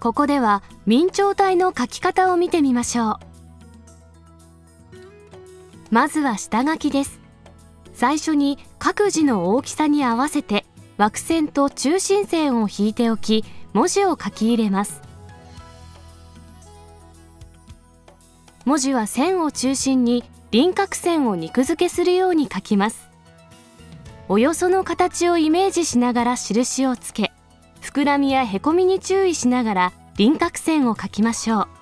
ここでは明朝体の書き方を見てみましょう。まずは下書きです。最初に各字の大きさに合わせて枠線と中心線を引いておき、文字を書き入れます。文字は線を中心に輪郭線を肉付けするように書きます。およその形をイメージしながら印をつけ、膨らみやへこみに注意しながら輪郭線を描きましょう。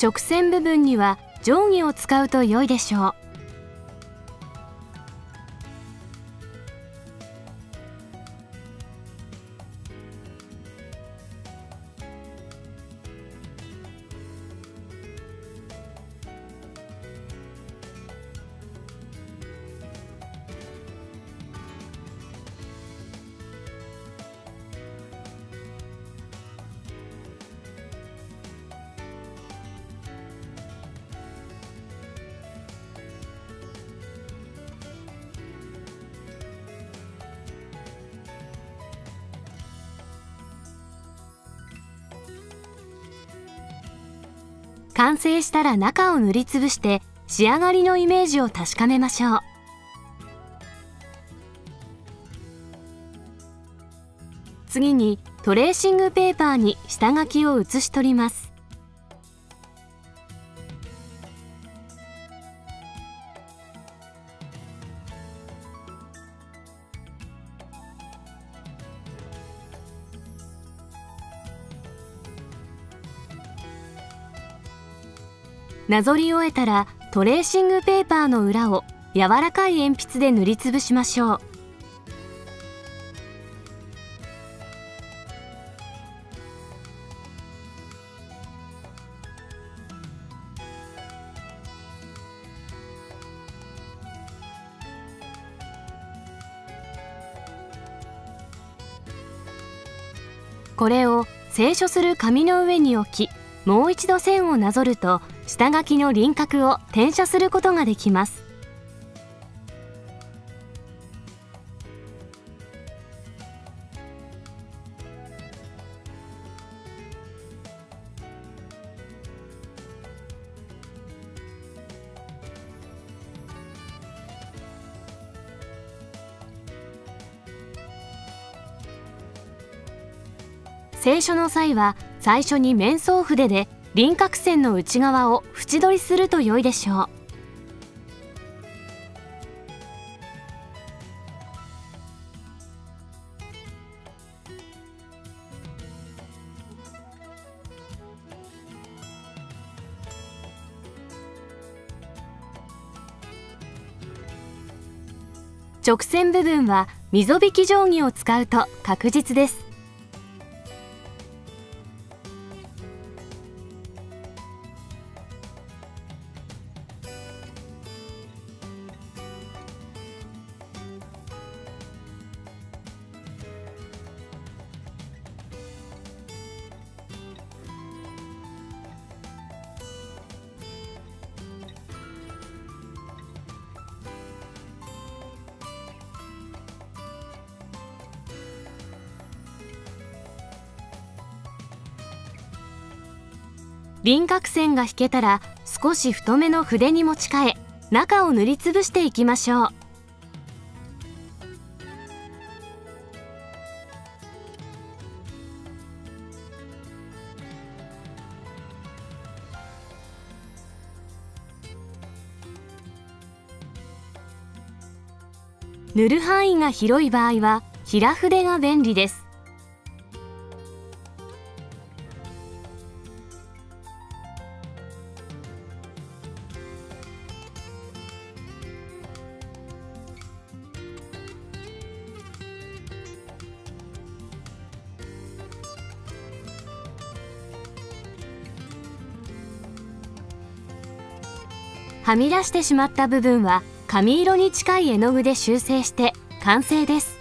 直線部分には定規を使うと良いでしょう。完成したら中を塗りつぶして仕上がりのイメージを確かめましょう。次にトレーシングペーパーに下書きを写し取ります。なぞり終えたらトレーシングペーパーの裏を柔らかい鉛筆で塗りつぶしましょう。これを清書する紙の上に置き、もう一度線をなぞると下書きの輪郭を転写することができます。清書の際は最初に面相筆で輪郭線の内側を縁取りすると良いでしょう。直線部分は溝引き定規を使うと確実です。輪郭線が引けたら少し太めの筆に持ち替え中を塗りつぶしていきましょう。塗る範囲が広い場合は平筆が便利です。はみ出してしまった部分は紙色に近い絵の具で修正して完成です。